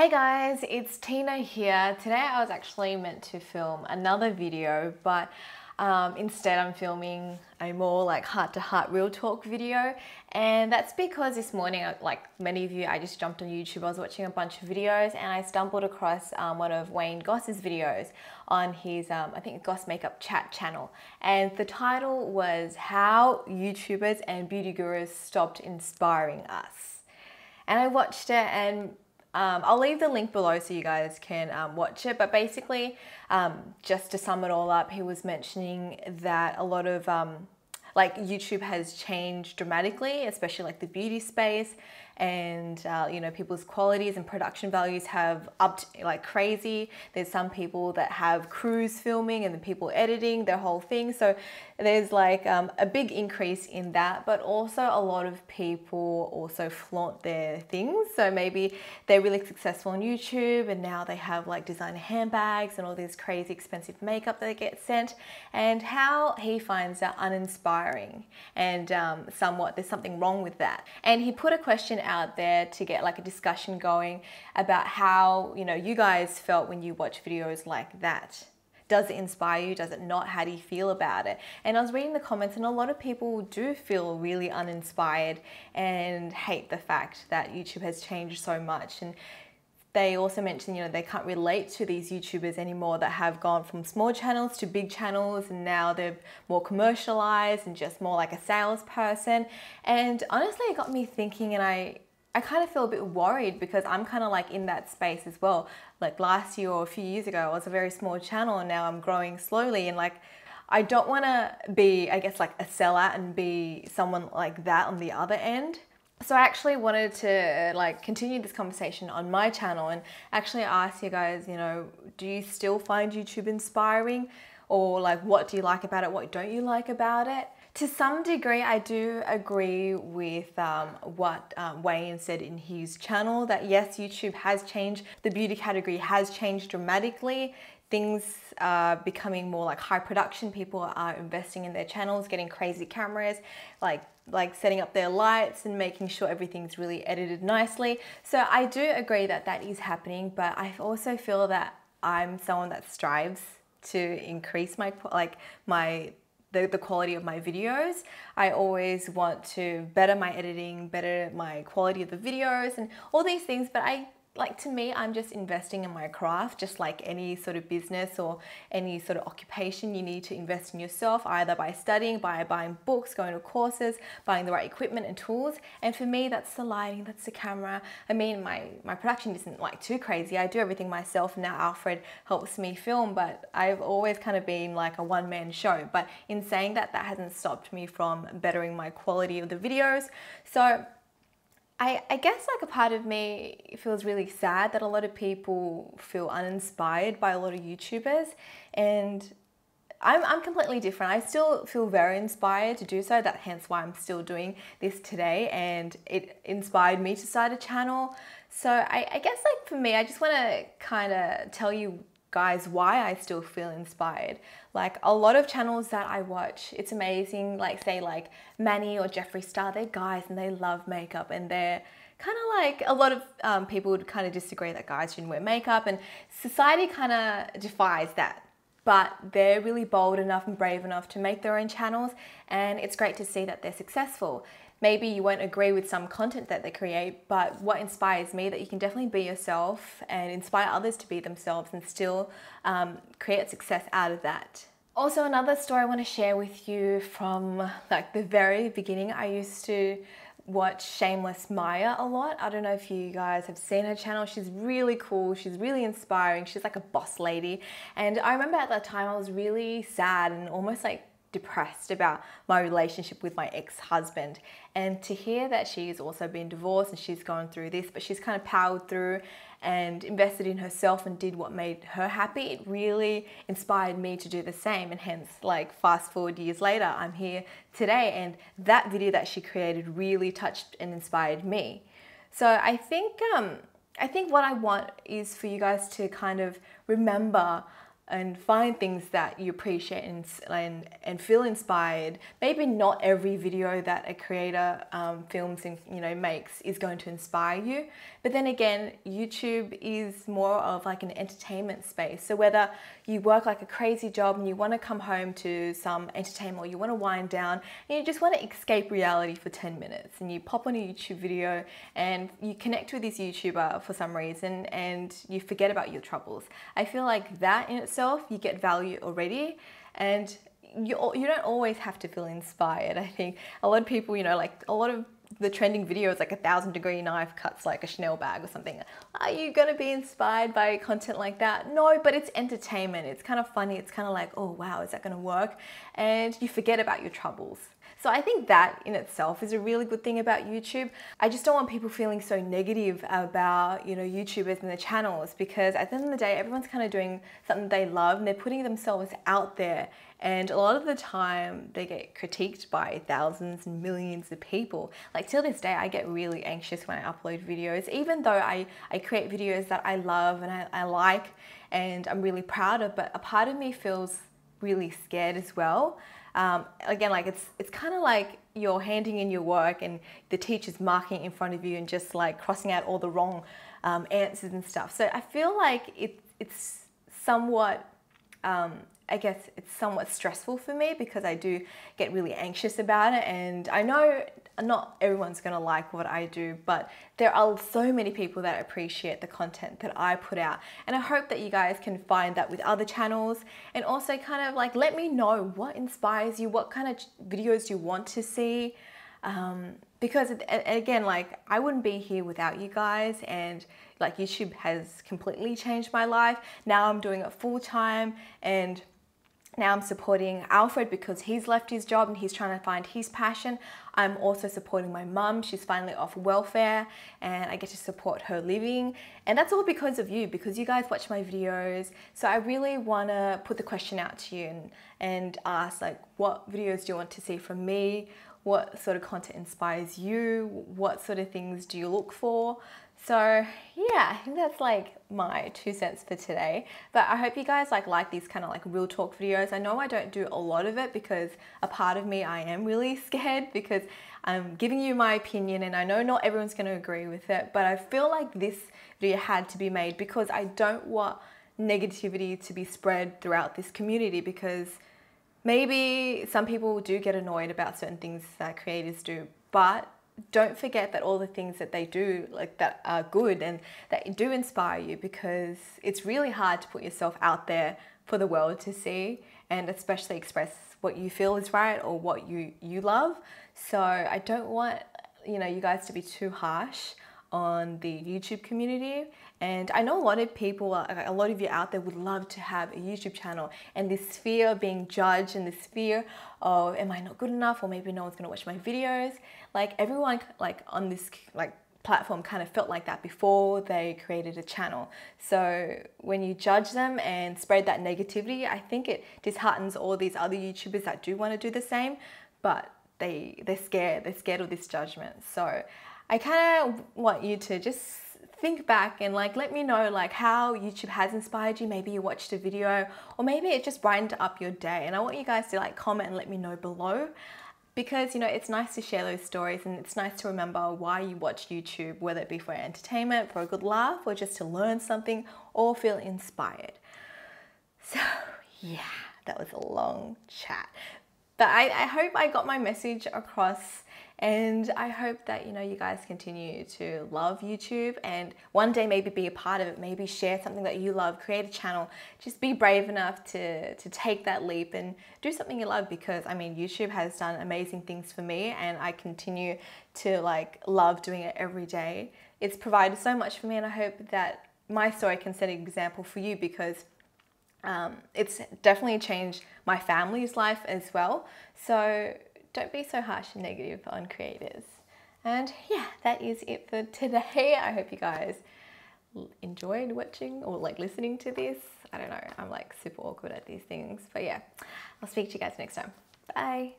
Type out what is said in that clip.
Hey guys, it's Tina here. Today I was actually meant to film another video, but um, instead I'm filming a more like heart-to-heart real talk video. And that's because this morning, like many of you, I just jumped on YouTube. I was watching a bunch of videos and I stumbled across um, one of Wayne Goss's videos on his, um, I think, Goss Makeup Chat channel. And the title was How YouTubers and Beauty Gurus Stopped Inspiring Us. And I watched it and um, I'll leave the link below so you guys can um, watch it. But basically, um, just to sum it all up, he was mentioning that a lot of um, like YouTube has changed dramatically, especially like the beauty space and uh, you know people's qualities and production values have upped like crazy. There's some people that have crews filming and the people editing their whole thing. So there's like um, a big increase in that but also a lot of people also flaunt their things. So maybe they're really successful on youtube and now they have like designer handbags and all this crazy expensive makeup that they get sent. And how he finds that uninspiring and um, somewhat there's something wrong with that. And he put a question out there to get like a discussion going about how, you know, you guys felt when you watch videos like that. Does it inspire you? Does it not? How do you feel about it? And I was reading the comments, and a lot of people do feel really uninspired and hate the fact that YouTube has changed so much. And they also mentioned, you know, they can't relate to these YouTubers anymore that have gone from small channels to big channels and now they're more commercialized and just more like a salesperson. And honestly, it got me thinking and I I kind of feel a bit worried because I'm kind of like in that space as well. Like last year or a few years ago, I was a very small channel and now I'm growing slowly and like I don't want to be, I guess, like a sellout and be someone like that on the other end. So I actually wanted to like continue this conversation on my channel and actually ask you guys, you know, do you still find YouTube inspiring? Or like what do you like about it? What don't you like about it? to some degree, I do agree with um, what um, Wayne said in his channel that yes, YouTube has changed, the beauty category has changed dramatically. Things are becoming more like high production. People are investing in their channels, getting crazy cameras, like like setting up their lights and making sure everything's really edited nicely. So I do agree that that is happening, but I also feel that I'm someone that strives to increase my like my the, the quality of my videos. I always want to better my editing, better my quality of the videos and all these things, but I like to me, I'm just investing in my craft, just like any sort of business or any sort of occupation. You need to invest in yourself either by studying, by buying books, going to courses, buying the right equipment and tools. And for me, that's the lighting, that's the camera. I mean, my, my production isn't like too crazy. I do everything myself. Now Alfred helps me film, but I've always kind of been like a one man show. But in saying that, that hasn't stopped me from bettering my quality of the videos. So I, I guess like a part of me feels really sad that a lot of people feel uninspired by a lot of YouTubers and I'm, I'm completely different. I still feel very inspired to do so. That hence why I'm still doing this today and it inspired me to start a channel. So I, I guess like for me, I just want to kind of tell you guys why I still feel inspired. Like a lot of channels that I watch, it's amazing. Like say like Manny or Jeffree Star, they're guys and they love makeup and they're kind of like a lot of um, people would kind of disagree that guys shouldn't wear makeup and society kind of defies that. But they're really bold enough and brave enough to make their own channels and it's great to see that they're successful maybe you won't agree with some content that they create, but what inspires me that you can definitely be yourself and inspire others to be themselves and still um, create success out of that. Also, another story I want to share with you from like the very beginning. I used to watch Shameless Maya a lot. I don't know if you guys have seen her channel. She's really cool. She's really inspiring. She's like a boss lady. And I remember at that time I was really sad and almost like depressed about my relationship with my ex-husband and to hear that she's also been divorced and she's gone through this but she's kind of powered through and invested in herself and did what made her happy it really inspired me to do the same. And hence like fast forward years later I'm here today and that video that she created really touched and inspired me. So I think um I think what I want is for you guys to kind of remember and find things that you appreciate and, and, and feel inspired. Maybe not every video that a creator um, films and you know makes is going to inspire you, but then again, YouTube is more of like an entertainment space. So whether you work like a crazy job and you want to come home to some entertainment or you want to wind down and you just want to escape reality for 10 minutes and you pop on a YouTube video and you connect with this YouTuber for some reason and you forget about your troubles. I feel like that in itself, you get value already and you, you don't always have to feel inspired. I think a lot of people, you know, like a lot of the trending video is like a thousand degree knife cuts like a Chanel bag or something. Are you gonna be inspired by content like that? No, but it's entertainment. It's kind of funny. It's kind of like, oh wow, is that gonna work? And you forget about your troubles. So I think that in itself is a really good thing about YouTube. I just don't want people feeling so negative about, you know, YouTubers and their channels because at the end of the day, everyone's kind of doing something they love and they're putting themselves out there. And a lot of the time they get critiqued by thousands and millions of people. Like till this day, I get really anxious when I upload videos, even though I, I create videos that I love and I, I like and I'm really proud of, but a part of me feels really scared as well um, again, like it's it's kind of like you're handing in your work and the teacher's marking in front of you and just like crossing out all the wrong um, answers and stuff. So I feel like it, it's somewhat um, I guess it's somewhat stressful for me because I do get really anxious about it. And I know not everyone's going to like what I do, but there are so many people that appreciate the content that I put out. And I hope that you guys can find that with other channels and also kind of like let me know what inspires you, what kind of videos you want to see. Um, because again, like I wouldn't be here without you guys and like YouTube has completely changed my life. Now I'm doing it full time and now I'm supporting Alfred because he's left his job and he's trying to find his passion. I'm also supporting my mum. She's finally off welfare and I get to support her living. And that's all because of you, because you guys watch my videos. So I really want to put the question out to you and, and ask like, what videos do you want to see from me? What sort of content inspires you? What sort of things do you look for? So yeah, I think that's like my two cents for today. But I hope you guys like like these kind of like real talk videos. I know I don't do a lot of it because a part of me I am really scared because I'm giving you my opinion and I know not everyone's going to agree with it, but I feel like this video had to be made because I don't want negativity to be spread throughout this community because maybe some people do get annoyed about certain things that creators do, but don't forget that all the things that they do like that are good and that do inspire you because it's really hard to put yourself out there for the world to see and especially express what you feel is right or what you you love. So i don't want you know you guys to be too harsh on the YouTube community. And I know a lot of people, a lot of you out there would love to have a YouTube channel and this fear of being judged and this fear of, am I not good enough? Or maybe no one's gonna watch my videos. Like everyone like on this like platform kind of felt like that before they created a channel. So when you judge them and spread that negativity, I think it disheartens all these other YouTubers that do want to do the same, but they they're scared. They're scared of this judgment. So I kind of want you to just think back and like let me know like how YouTube has inspired you. Maybe you watched a video or maybe it just brightened up your day. And I want you guys to like comment and let me know below because you know it's nice to share those stories and it's nice to remember why you watch YouTube, whether it be for entertainment, for a good laugh, or just to learn something or feel inspired. So yeah, that was a long chat. But I, I hope I got my message across and I hope that you know you guys continue to love YouTube and one day maybe be a part of it, maybe share something that you love, create a channel. Just be brave enough to to take that leap and do something you love because I mean YouTube has done amazing things for me and I continue to like love doing it every day. It's provided so much for me and I hope that my story can set an example for you because um, it's definitely changed my family's life as well. So don't be so harsh and negative on creators. And yeah, that is it for today. I hope you guys enjoyed watching or like listening to this. I don't know, I'm like super awkward at these things. But yeah, I'll speak to you guys next time. Bye.